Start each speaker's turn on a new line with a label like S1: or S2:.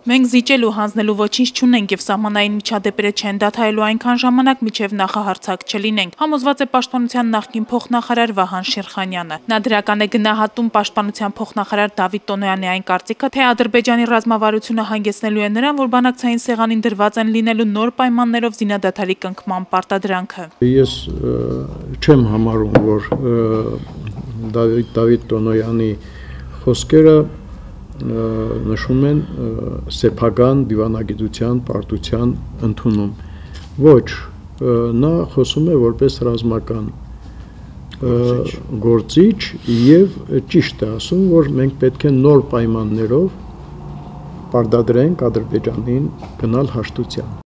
S1: Մենք զիջելու հանձնելու ոչինչ չունենք եւ սահմանային միջադեպերը չեն դադարելու այնքան ժամանակ, միջև նախահարցակ չլինենք, համոզված է Պաշտպանության նախկին փոխնախարար Վահան Շիրխանյանը։ Նա դրական է գնահատում Պաշտպանության փոխնախարար Դավիթ Տոնոյանի այն կարծիքը, թե Ադրբեջանի ռազմավարությունը հանգեցնելու է նրան, որ բանակցային սեղանին դրված են լինելու նոր պայմաններով զինադադարի կնքման պարտադրանքը։
S2: Ես չեմ համարում, որ Դավիթ Տոնոյանի խոսքերը նշում են սեփական դիվանագիտության, պարտության ընդունում։ Ոչ, նա խոսում է որպես ռազմական գործիչ եւ ճիշտ է ասում, որ մենք պետք է նոր պայմաններով պարտադրենք Ադրբեջանին գնալ հաշտության։